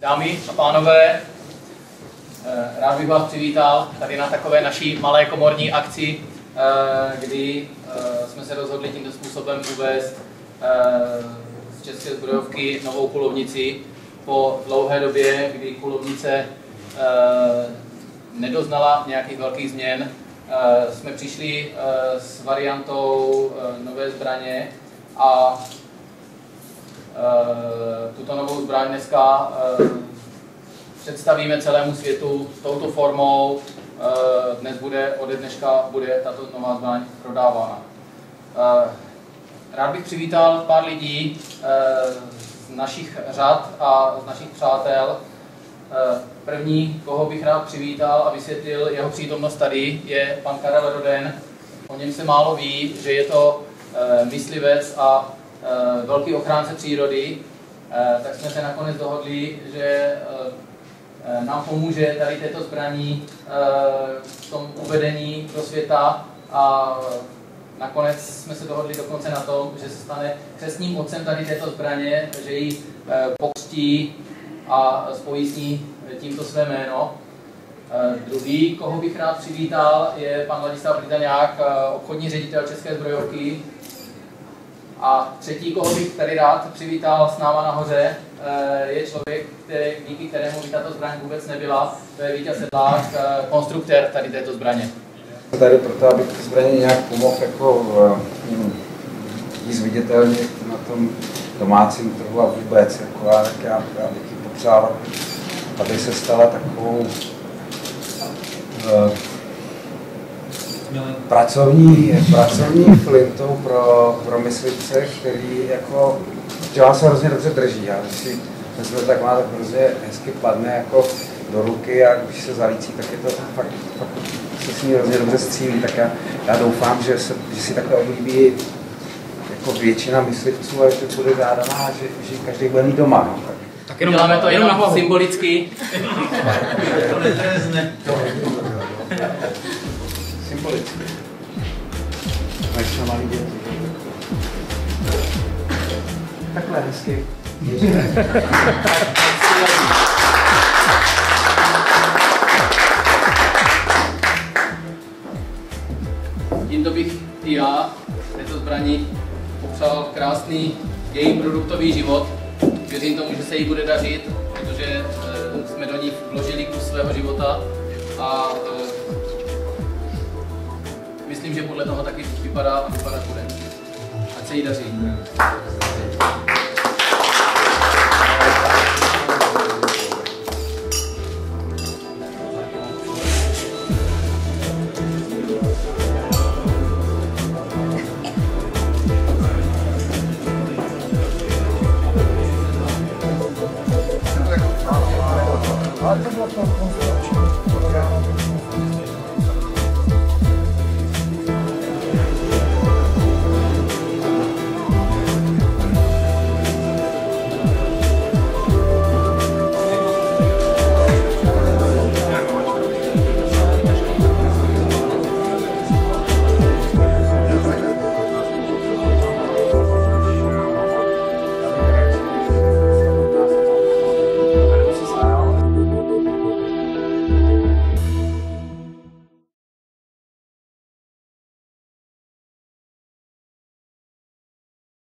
Dámy a pánové, eh, rád bych vás přivítal tady na takové naší malé komorní akci, eh, kdy eh, jsme se rozhodli tímto způsobem uvést z České zbrojovky novou kulovnici po dlouhé době, kdy kulovnice nedoznala nějakých velkých změn. Jsme přišli s variantou nové zbraně a tuto novou zbraň dneska eh, představíme celému světu touto formou. Eh, dnes bude, ode dneška bude tato nová zbraň prodávána. Rád bych přivítal pár lidí z našich řad a z našich přátel. První, koho bych rád přivítal a vysvětlil jeho přítomnost tady, je pan Karel Roden. O něm se málo ví, že je to myslivec a Eh, velký ochránce přírody, eh, tak jsme se nakonec dohodli, že eh, nám pomůže tady této zbraní v tom uvedení do světa a nakonec jsme se dohodli dokonce na tom, že se stane křesním otcem tady této zbraně, že ji pokřtí a spojí s ní tímto své jméno. Druhý, koho bych rád přivítal, je pan Ladislav Britanák, obchodní ředitel České zbrojovky, a třetí, koho bych tady rád přivítal s náma nahoře, eh, je člověk, který, díky kterému by tato zbraň vůbec nebyla. To je Vítěz Sedlák, eh, konstruktér tady této zbraně. Tady proto, abych zbraně nějak pomohl jako jí zviditelnit na tom domácím trhu a vůbec. Jako, já, já bych ji popřál, aby se stala takovou pracovní, pracovní flintou pro, pro myslivce, který jako, že vás se hrozně dobře drží. Já si myslím, tak má tak hrozně hezky padne jako do ruky a když se zalící, tak je to fakt, fakt se s ní hrozně dobře střílí. Tak já, já doufám, že, se, že si takhle oblíbí jako většina myslivců a že to bude zádaná, že, že každý bude mít doma. No. Tak, tak jenom děláme to jenom, jenom symbolicky. to netrezne Takhle hezky. Tímto bych i já této zbraní popřál krásný její produktový život. Věřím tomu, že se jí bude dařit, protože eh, jsme do ní vložili kus svého života a eh, myslím, že podle toho taky vypadá a vypadat bude. Ať se jí daří. Ale to bylo to